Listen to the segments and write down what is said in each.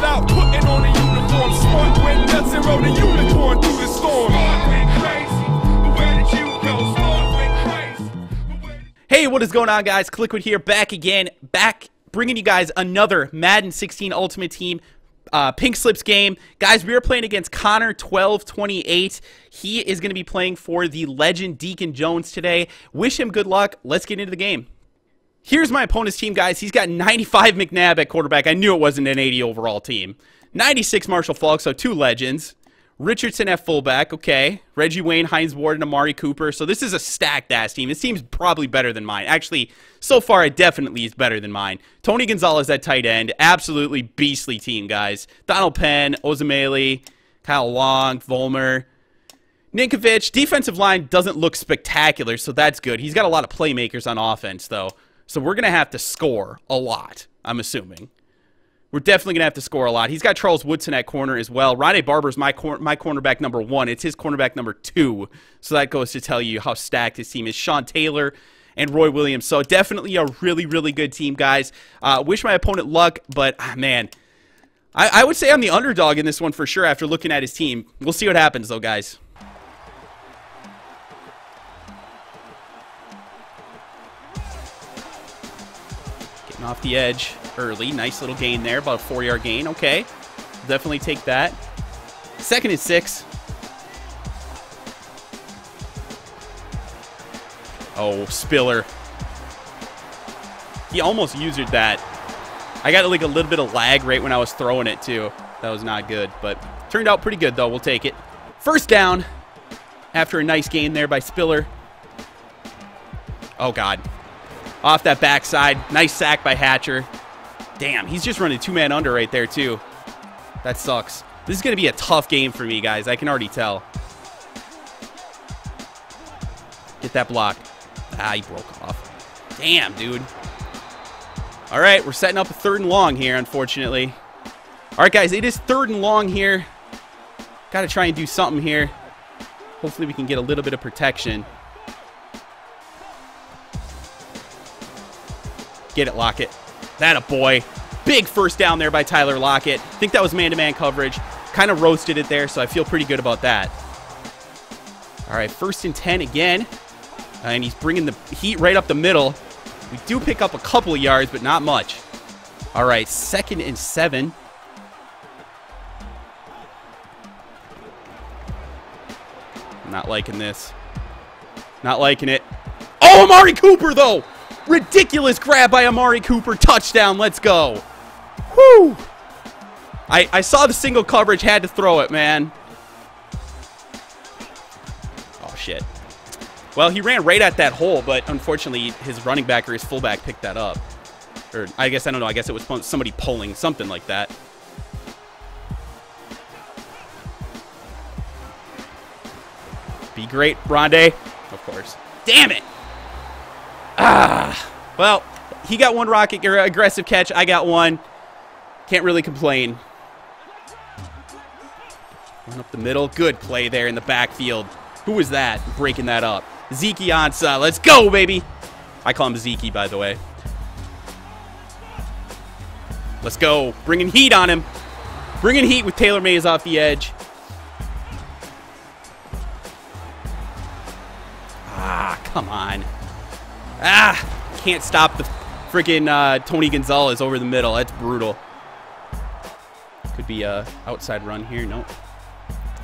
without putting on a uniform. Went nuts and rode a unicorn through the storm. Hey, what is going on, guys? Kliquid here, back again, back bringing you guys another Madden 16 Ultimate Team uh, Pink Slips game. Guys, we are playing against Connor 1228. He is going to be playing for the legend Deacon Jones today. Wish him good luck. Let's get into the game. Here's my opponent's team, guys. He's got 95 McNabb at quarterback. I knew it wasn't an 80 overall team. 96 Marshall Faulk, so two legends. Richardson at fullback, okay. Reggie Wayne, Hines Ward, and Amari Cooper. So this is a stacked ass team. This team's probably better than mine. Actually, so far it definitely is better than mine. Tony Gonzalez at tight end. Absolutely beastly team, guys. Donald Penn, Osemele, Kyle Long, Vollmer. Ninkovich, defensive line doesn't look spectacular, so that's good. He's got a lot of playmakers on offense, though. So we're going to have to score a lot, I'm assuming. We're definitely going to have to score a lot. He's got Charles Woodson at corner as well. Ronde Barber's my cor- my cornerback number one. It's his cornerback number two. So that goes to tell you how stacked his team is. Sean Taylor and Roy Williams. So definitely a really, really good team, guys. Uh, wish my opponent luck, but ah, man, I, I would say I'm the underdog in this one for sure after looking at his team. We'll see what happens, though, guys. Getting off the edge early. Nice little gain there. About a four yard gain. Okay. Definitely take that. Second and six. Oh, Spiller. He almost used that. I got like a little bit of lag right when I was throwing it too. That was not good, but turned out pretty good though. We'll take it. First down after a nice gain there by Spiller. Oh God. Off that backside. Nice sack by Hatcher. Damn, he's just running two-man under right there, too. That sucks. This is going to be a tough game for me, guys. I can already tell. Get that block. Ah, he broke off. Damn, dude. All right, we're setting up a third and long here, unfortunately. All right, guys, it is third and long here. Got to try and do something here. Hopefully we can get a little bit of protection. Get it, Lockett. That a boy. Big first down there by Tyler Lockett. think that was man-to-man coverage. Kind of roasted it there, so I feel pretty good about that. All right, first and 10 again. And he's bringing the heat right up the middle. We do pick up a couple of yards, but not much. All right, second and seven. Not liking this. Not liking it. Oh, Amari Cooper, though! Ridiculous grab by Amari Cooper. Touchdown. Let's go. Whoo! I, I saw the single coverage. Had to throw it, man. Oh, shit. Well, he ran right at that hole, but unfortunately, his running back or his fullback picked that up. Or, I guess, I don't know. I guess it was somebody pulling, something like that. Be great, Rondé. Of course. Damn it! Ah, well, he got one rocket aggressive catch. I got one. Can't really complain. Run up the middle. Good play there in the backfield. Who was that breaking that up? Zeke Ansah. Let's go, baby. I call him Zeke, by the way. Let's go. Bringing heat on him. Bringing heat with Taylor Mays off the edge. Can't stop the freaking uh, Tony Gonzalez over the middle. That's brutal. Could be a outside run here. Nope.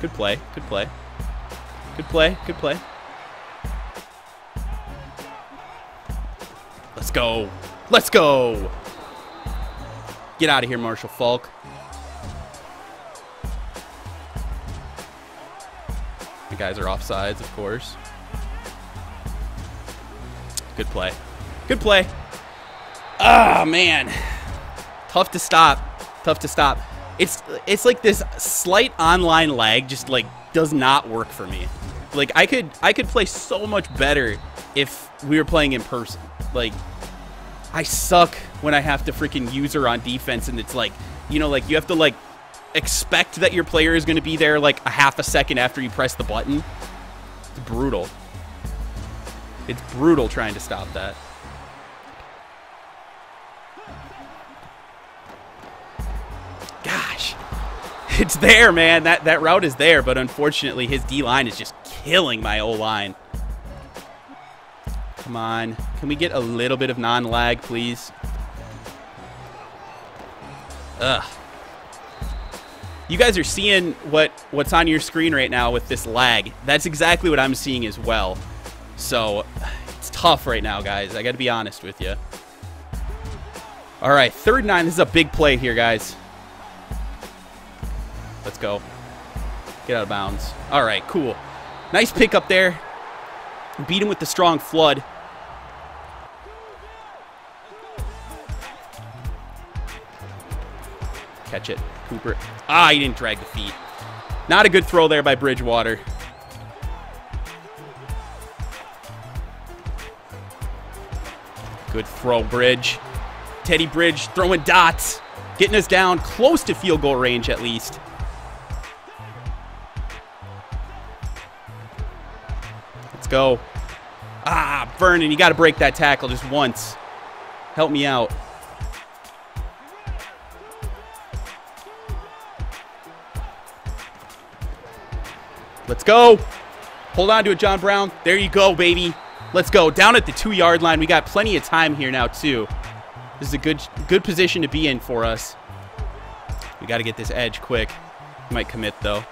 Good play. Good play. Good play. Good play. Let's go. Let's go. Get out of here, Marshall Faulk. The guys are offsides, of course. Good play. Good play. Ah, man. Tough to stop. Tough to stop. It's it's like this slight online lag just like does not work for me. Like I could I could play so much better if we were playing in person. Like I suck when I have to freaking user on defense and it's like, you know, like you have to like expect that your player is going to be there like a half a second after you press the button. It's brutal. It's brutal trying to stop that. It's there, man. That that route is there, but unfortunately his D-line is just killing my O-line. Come on. Can we get a little bit of non-lag, please? Ugh. You guys are seeing what what's on your screen right now with this lag. That's exactly what I'm seeing as well. So, it's tough right now, guys. I got to be honest with you. All right, third nine. This is a big play here, guys. Let's go. Get out of bounds. All right, cool. Nice pick up there. Beat him with the strong flood. Catch it. Cooper. Ah, he didn't drag the feet. Not a good throw there by Bridgewater. Good throw, Bridge. Teddy Bridge throwing dots. Getting us down close to field goal range at least. Let's go. Ah, Vernon, you got to break that tackle just once. Help me out. Let's go. Hold on to it, John Brown. There you go, baby. Let's go. Down at the two-yard line. We got plenty of time here now, too. This is a good good position to be in for us. We got to get this edge quick. Might commit, though.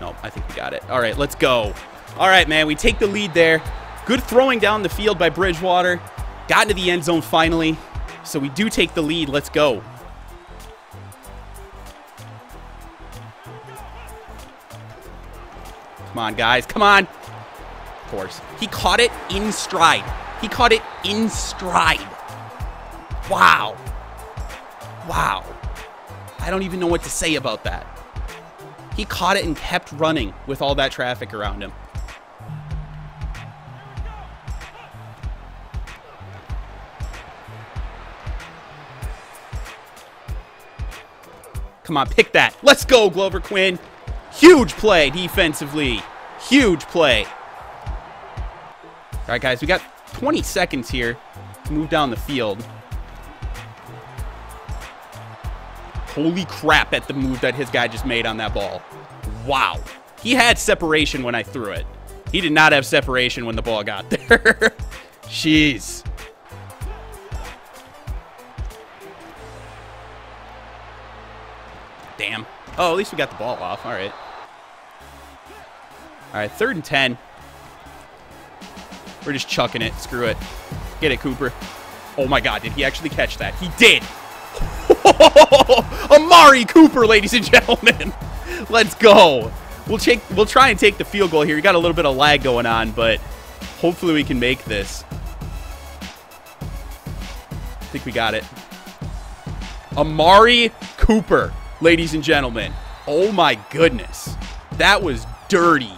No, I think we got it. All right, let's go. All right, man. We take the lead there. Good throwing down the field by Bridgewater. Got into the end zone finally. So we do take the lead. Let's go. Come on, guys. Come on. Of course. He caught it in stride. He caught it in stride. Wow. Wow. I don't even know what to say about that. He caught it and kept running with all that traffic around him. Come on, pick that. Let's go, Glover Quin. Huge play defensively. Huge play. All right, guys, we got 20 seconds here to move down the field. Holy crap at the move that his guy just made on that ball. Wow. He had separation when I threw it. He did not have separation when the ball got there. Jeez. Oh, at least we got the ball off. All right. All right, third and 10. We're just chucking it. Screw it. Get it, Cooper. Oh my god, did he actually catch that? He did. Amari Cooper, ladies and gentlemen. Let's go. We'll take we'll try and take the field goal here. We got a little bit of lag going on, but hopefully we can make this. I think we got it. Amari Cooper, ladies and gentlemen. Oh my goodness. That was dirty.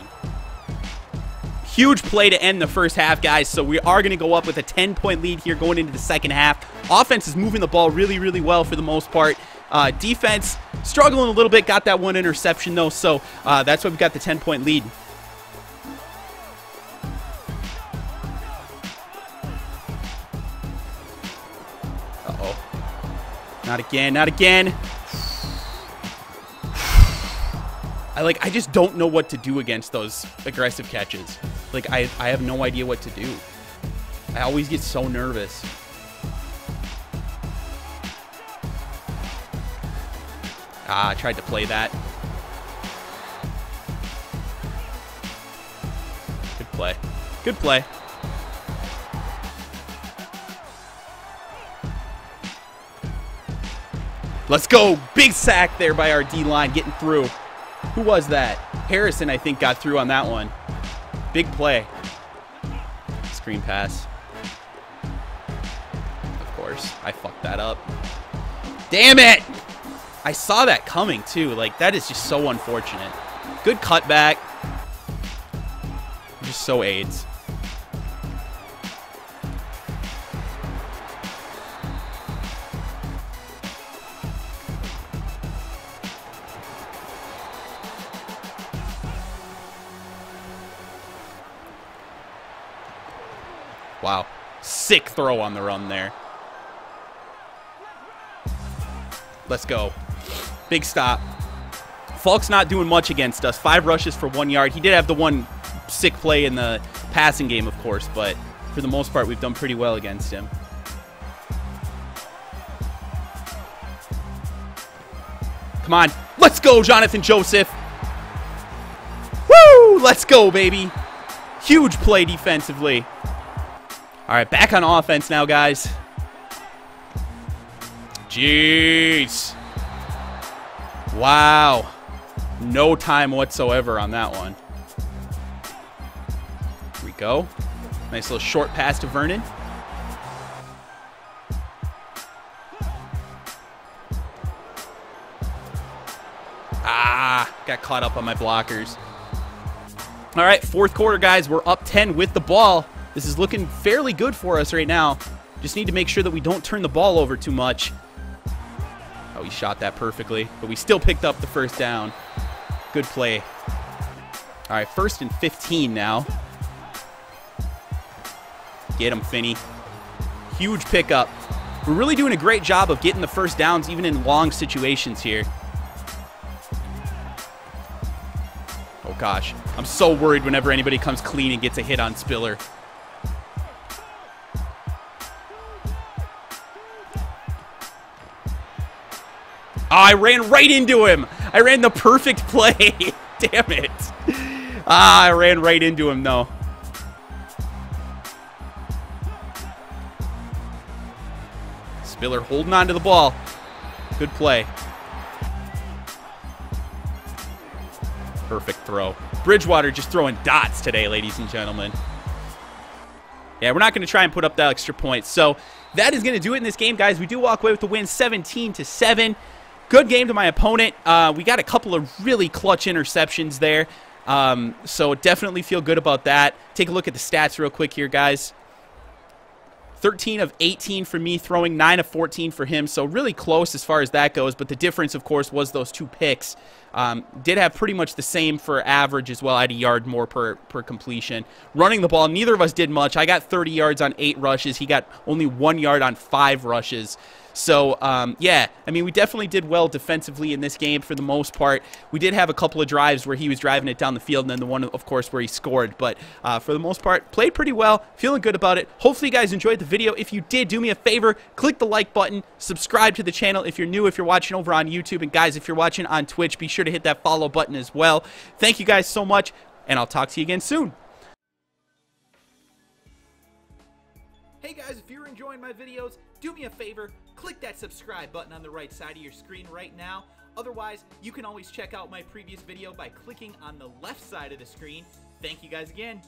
Huge play to end the first half, guys. So we are going to go up with a 10-point lead here going into the second half. Offense is moving the ball really, really well for the most part. Uh, defense struggling a little bit. Got that one interception, though. So uh, that's why we've got the 10-point lead. Uh-oh. Not again. Not again. I like I just don't know what to do against those aggressive catches. Like I I have no idea what to do. I always get so nervous. Ah, I tried to play that. Good play. Good play. Let's go. Big sack there by our D-line getting through. Who was that? Harrison, I think, got through on that one. Big play. Screen pass. Of course. I fucked that up. Damn it! I saw that coming, too. Like, that is just so unfortunate. Good cutback. Just so aids. Sick throw on the run there. Let's go. Big stop. Faulk's not doing much against us. Five rushes for one yard. He did have the one sick play in the passing game, of course, but for the most part, we've done pretty well against him. Come on. Let's go, Jonathan Joseph. Woo! Let's go, baby. Huge play defensively. All right, back on offense now, guys. Jeez. Wow. No time whatsoever on that one. Here we go. Nice little short pass to Vernon. Ah, got caught up on my blockers. All right, fourth quarter, guys. We're up 10 with the ball. This is looking fairly good for us right now. Just need to make sure that we don't turn the ball over too much. Oh, he shot that perfectly, but we still picked up the first down. Good play. All right, first and 15 now. Get him, Finney. Huge pickup. We're really doing a great job of getting the first downs, even in long situations here. Oh, gosh. I'm so worried whenever anybody comes clean and gets a hit on Spiller. Oh, I ran right into him. I ran the perfect play. Damn it. Ah, I ran right into him, though. Spiller holding on to the ball. Good play. Perfect throw. Bridgewater just throwing dots today, ladies and gentlemen. Yeah, we're not going to try and put up that extra point. So that is going to do it in this game, guys. We do walk away with the win 17 to 7. Good game to my opponent. Uh, we got a couple of really clutch interceptions there. Um, so definitely feel good about that. Take a look at the stats real quick here, guys. 13 of 18 for me, throwing 9 of 14 for him. So really close as far as that goes. But the difference, of course, was those two picks. Um, did have pretty much the same for average as well. I had a yard more per, per completion. Running the ball, neither of us did much. I got 30 yards on eight rushes. He got only one yard on five rushes. So, um, yeah, I mean, we definitely did well defensively in this game for the most part. We did have a couple of drives where he was driving it down the field, and then the one, of course, where he scored. But uh, for the most part, played pretty well. Feeling good about it. Hopefully, you guys enjoyed the video. If you did, do me a favor, click the like button, subscribe to the channel if you're new, if you're watching over on YouTube. And, guys, if you're watching on Twitch, be sure to hit that follow button as well. Thank you guys so much, and I'll talk to you again soon. Hey guys, if you're enjoying my videos, do me a favor, click that subscribe button on the right side of your screen right now. Otherwise, you can always check out my previous video by clicking on the left side of the screen. Thank you guys again.